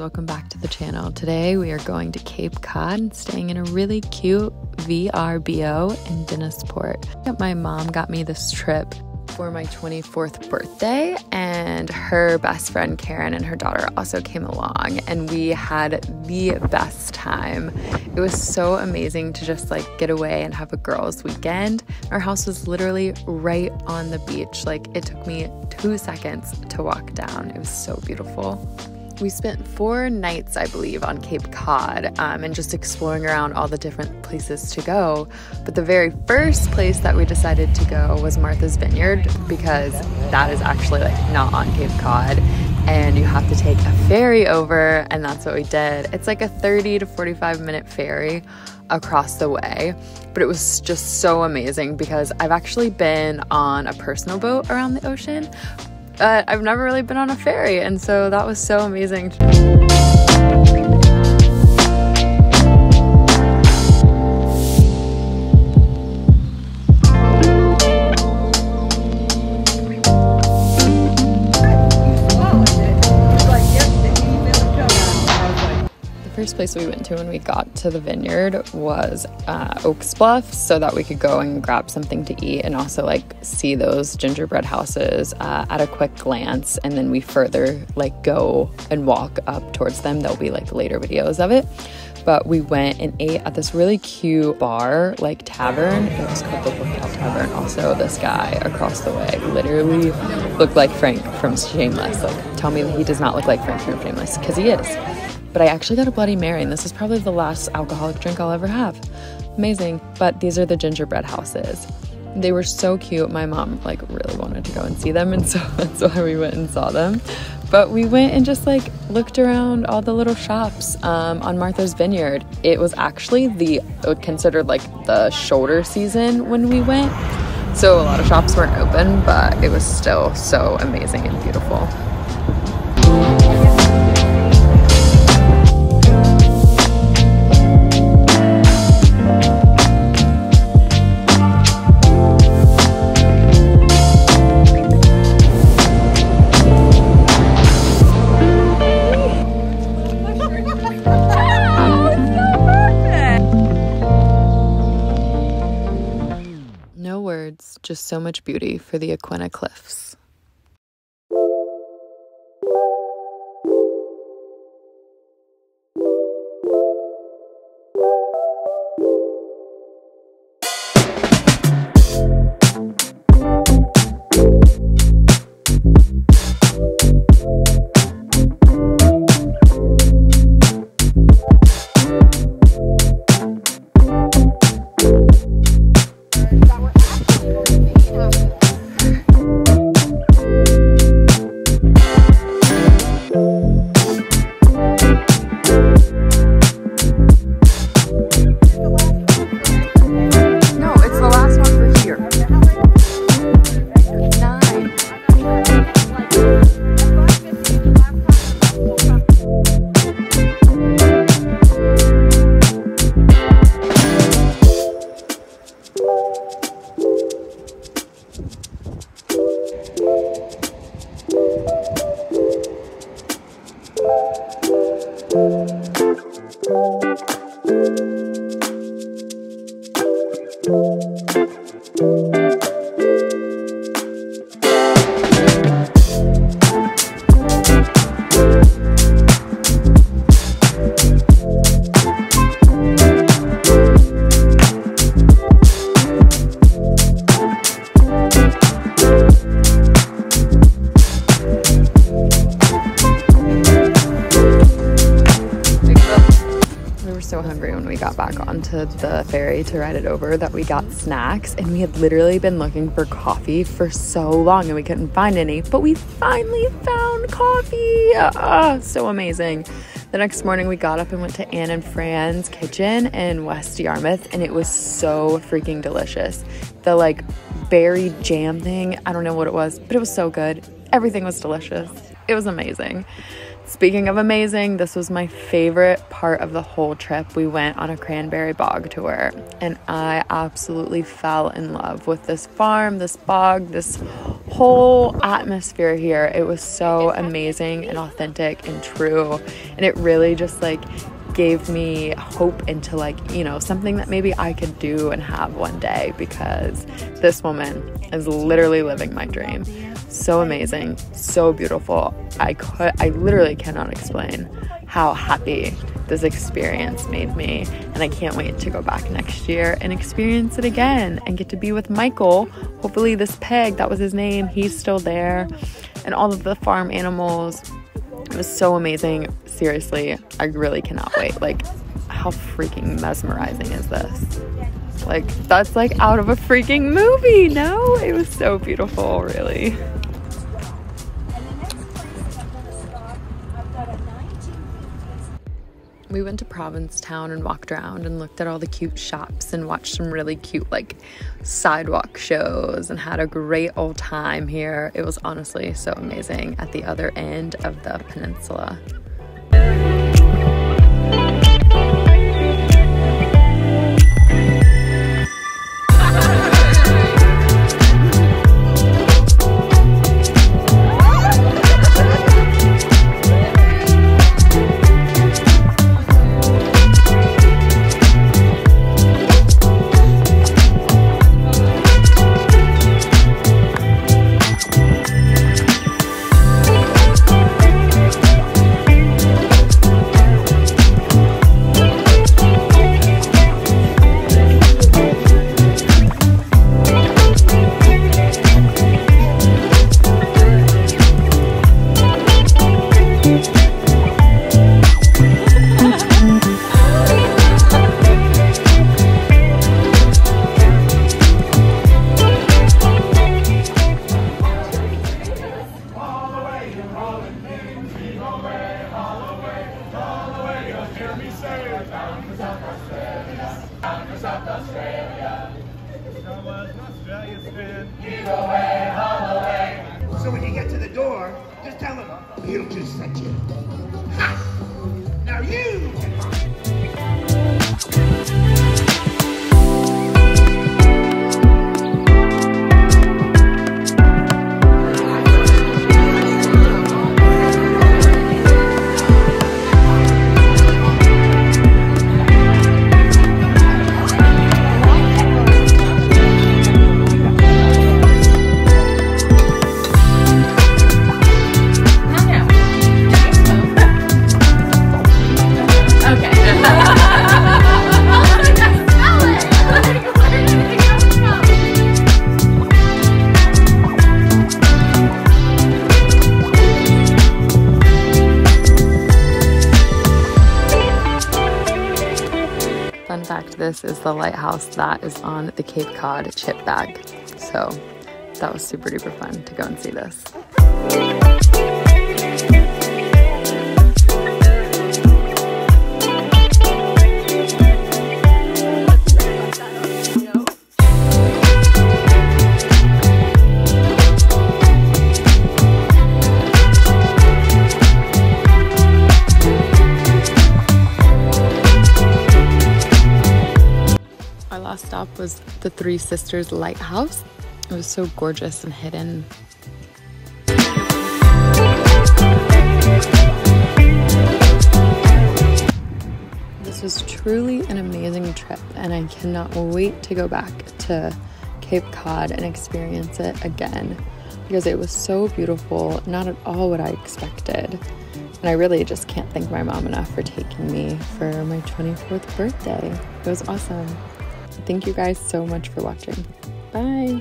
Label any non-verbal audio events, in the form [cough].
welcome back to the channel. Today we are going to Cape Cod, staying in a really cute VRBO in Dennisport. My mom got me this trip for my 24th birthday, and her best friend Karen and her daughter also came along, and we had the best time. It was so amazing to just like get away and have a girls' weekend. Our house was literally right on the beach, like, it took me two seconds to walk down. It was so beautiful. We spent four nights, I believe, on Cape Cod um, and just exploring around all the different places to go. But the very first place that we decided to go was Martha's Vineyard because that is actually like not on Cape Cod and you have to take a ferry over, and that's what we did. It's like a 30 to 45 minute ferry across the way, but it was just so amazing because I've actually been on a personal boat around the ocean, but I've never really been on a ferry, and so that was so amazing. Place we went to when we got to the vineyard was uh, Oaks Bluff so that we could go and grab something to eat and also like see those gingerbread houses uh, at a quick glance. And then we further like go and walk up towards them. There'll be like later videos of it. But we went and ate at this really cute bar, like tavern. It was called the Lookout Tavern. Also, this guy across the way literally looked like Frank from Shameless. Like, tell me that he does not look like Frank from Shameless because he is. But I actually got a Bloody Mary, and this is probably the last alcoholic drink I'll ever have. Amazing. But these are the gingerbread houses. They were so cute. My mom like really wanted to go and see them, and so [laughs] that's why we went and saw them. But we went and just like looked around all the little shops um, on Martha's Vineyard. It was actually the considered like the shoulder season when we went, so a lot of shops weren't open, but it was still so amazing and beautiful. Just so much beauty for the Aquinnah Cliffs. Onto the ferry to ride it over that we got snacks and we had literally been looking for coffee for so long and we couldn't find any but we finally found coffee! Ah, so amazing. The next morning we got up and went to anne and fran's kitchen in west yarmouth and it was so freaking delicious. The like berry jam thing i don't know what it was but it was so good. Everything was delicious. It was amazing Speaking of amazing, this was my favorite part of the whole trip. We went on a cranberry bog tour, and I absolutely fell in love with this farm, this bog, this whole atmosphere here. It was so amazing and authentic and true, and it really just like gave me hope into like, you know, something that maybe I could do and have one day because this woman is literally living my dream. So amazing, so beautiful. I could I literally cannot explain how happy this experience made me and I can't wait to go back next year and experience it again and get to be with Michael. Hopefully this pig, that was his name, he's still there and all of the farm animals it was so amazing. Seriously, I really cannot wait. Like, how freaking mesmerizing is this? Like, that's like out of a freaking movie. No, it was so beautiful, really. We went to Provincetown and walked around and looked at all the cute shops and watched some really cute like sidewalk shows and had a great old time here. It was honestly so amazing at the other end of the peninsula. Australia, so fact this is the lighthouse that is on the Cape Cod chip bag. So that was super duper fun to go and see this. Last stop was the Three Sisters Lighthouse. It was so gorgeous and hidden. This was truly an amazing trip, and I cannot wait to go back to Cape Cod and experience it again because it was so beautiful, not at all what I expected. And I really just can't thank my mom enough for taking me for my 24th birthday. It was awesome. Thank you guys so much for watching. Bye.